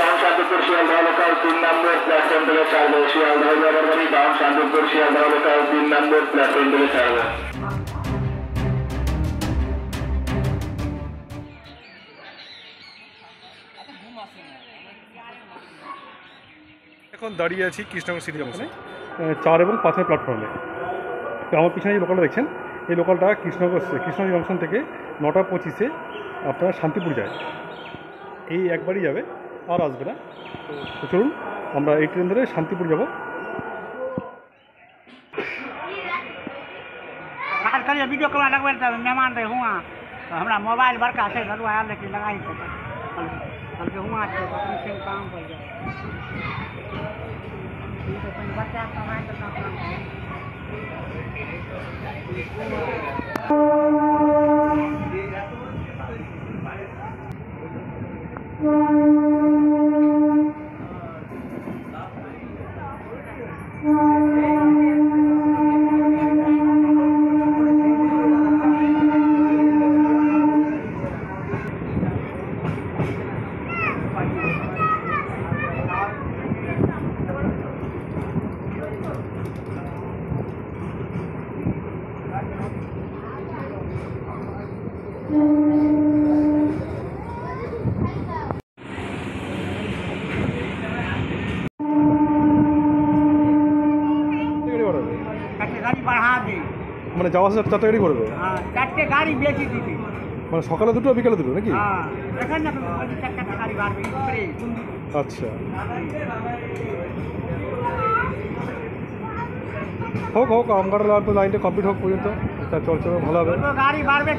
Down Shantipur Sealdah local তিন number platform থেকে ছাড়বে। শিয়ালদহ ডাউন শান্তিপুর শিয়ালদহ লোকাল তিন নম্বর প্ল্যাটফর্ম থেকে ছাড়বে। এখন দাঁড়িয়ে আছি কৃষ্ণনগর সিটি জংশনে চার এবং পাঁচের প্ল্যাটফর্মে তো আমার পিছনে যে লোকালটা দেখছেন এই লোকালটা কৃষ্ণনগর কৃষ্ণনগর জংশন থেকে নটা পঁচিশে আপনার শান্তিপুর যায়। এই একবারই যাবে। আর আসবে না তো চলুন আমরা এই ট্রেন ধরে শান্তিপুর যাব आज करिए वीडियो कैमरा लगबै तऽ मेहमान रहे हुआँ तऽ हमरा मोबाइल बड़का छै घरवा आयल लेकिन लगाइ छै कहलकै हुआँ छै तऽ अपन से काम पर जाए ई तऽ कनि बच्चा कमाइ Hum. মানে যাওয়া আসা চারটে গাড়ি করবে? চারটে গাড়ি বেশি দিবি মানে সকালে দুটো বিকালে দুটো নাকি? আচ্ছা। হোক হোক আমগাড়া লাইনটা কমপ্লিট হোক পর্যন্ত। তার চলচল ভালো হবে। গাড়ি বাড়বে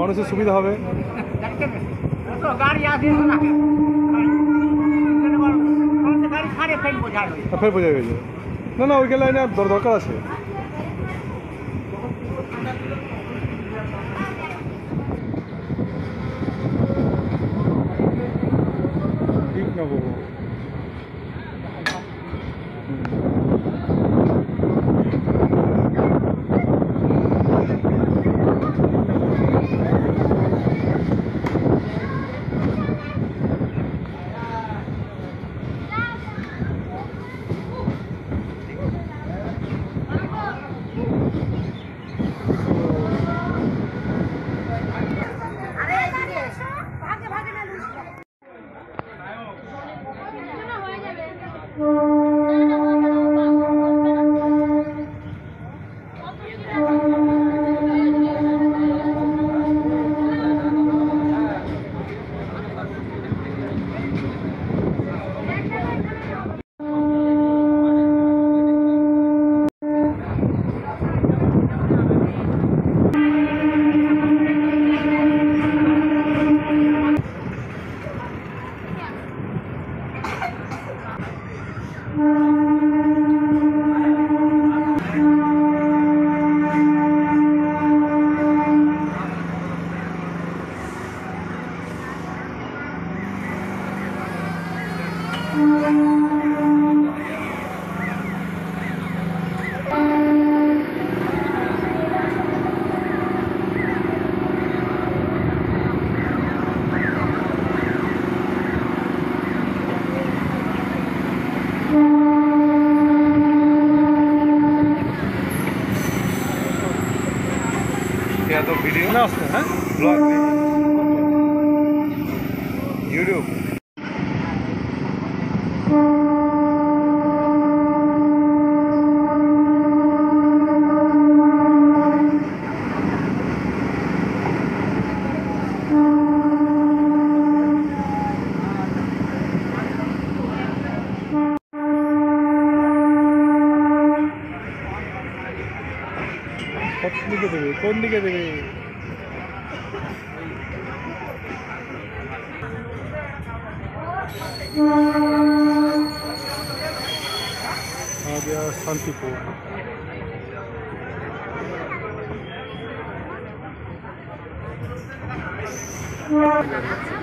মানুষের সুবিধা হবে। গাড়ি ফের বোঝা গেছে না না ওইখানে লাইনে দরকার আছে। Hmm. तो वीडियो ना उसमें है ब्लॉग में यूट्यूब দিকে দেবে কোন দিকে দেবে শান্তিপুর Yeah.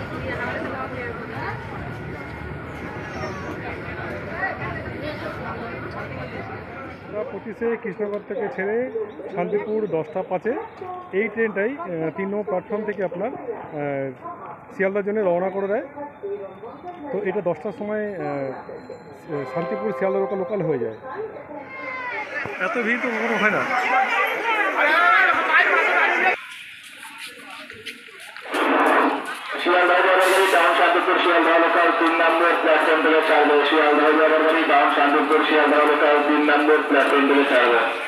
পঁচিশে কৃষ্ণনগর থেকে ছেড়ে শান্তিপুর দশটা পাঁচে এই ট্রেনটাই তিন নম্বর প্ল্যাটফর্ম থেকে আপনার শিয়ালদার জন্য রওনা করে দেয়। তো এটা দশটার সময় শান্তিপুর শিয়ালদা লোকাল লোকাল হয়ে যায়। এত ভিড় তো কখনো হয় না। শিয়ালদহ যাবার গাড়ি ডাউন শান্তিপুর শিয়ালদহ লোকাল তিন নম্বর প্ল্যাটফর্ম থেকে ছাড়বে শিয়ালদহ যাবার গাড়ি ডাউন শান্তিপুর শিয়ালদহ লোকাল তিন নম্বর প্ল্যাটফর্ম থেকে ছাড়বে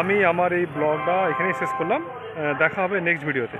আমি আমার এই ব্লগটা এখানেই শেষ করলাম। দেখা হবে নেক্সট ভিডিওতে